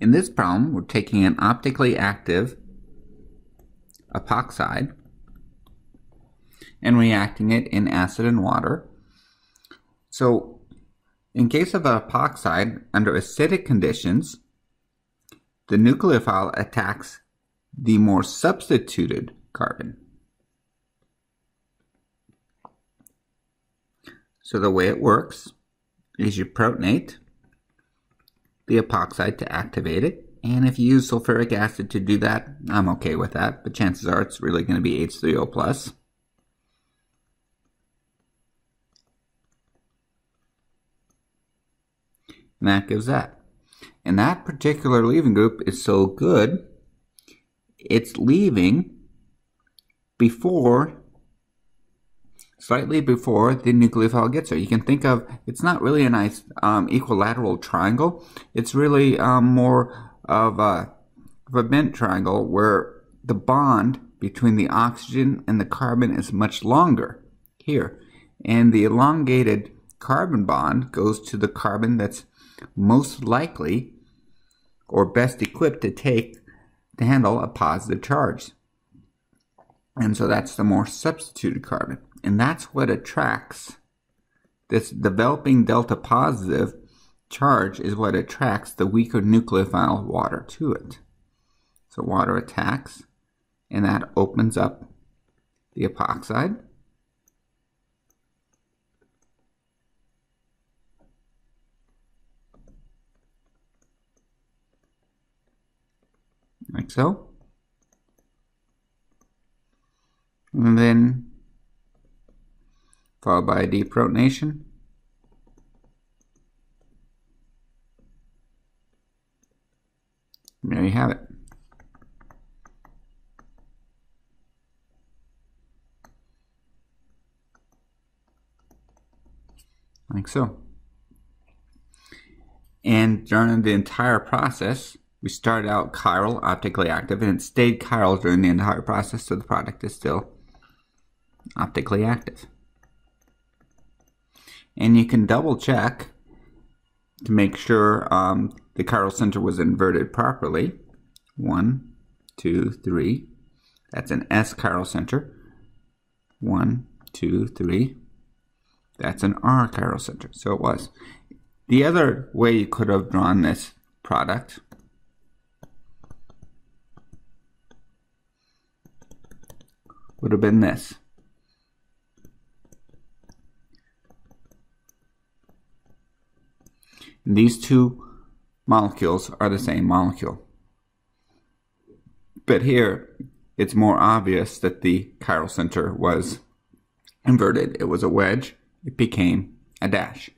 In this problem, we're taking an optically active epoxide and reacting it in acid and water. So in case of an epoxide, under acidic conditions, the nucleophile attacks the more substituted carbon. So the way it works is you protonate the epoxide to activate it. And if you use sulfuric acid to do that, I'm okay with that, but chances are it's really going to be H3O+. plus. And that gives that. And that particular leaving group is so good, it's leaving before slightly before the nucleophile gets there. You can think of it's not really a nice um, equilateral triangle. It's really um, more of a, of a bent triangle where the bond between the oxygen and the carbon is much longer here. And the elongated carbon bond goes to the carbon that's most likely or best equipped to take to handle a positive charge. And so that's the more substituted carbon. And that's what attracts this developing delta positive charge is what attracts the weaker nucleophile water to it. So water attacks and that opens up the epoxide. Like so. And then followed by a deprotonation. there you have it. Like so. And during the entire process, we started out chiral, optically active, and it stayed chiral during the entire process, so the product is still optically active. And you can double check to make sure um, the chiral center was inverted properly. One, two, three. That's an S chiral center. One, two, three. That's an R chiral center. So it was. The other way you could have drawn this product would have been this. These two molecules are the same molecule. But here, it's more obvious that the chiral center was inverted. It was a wedge. It became a dash.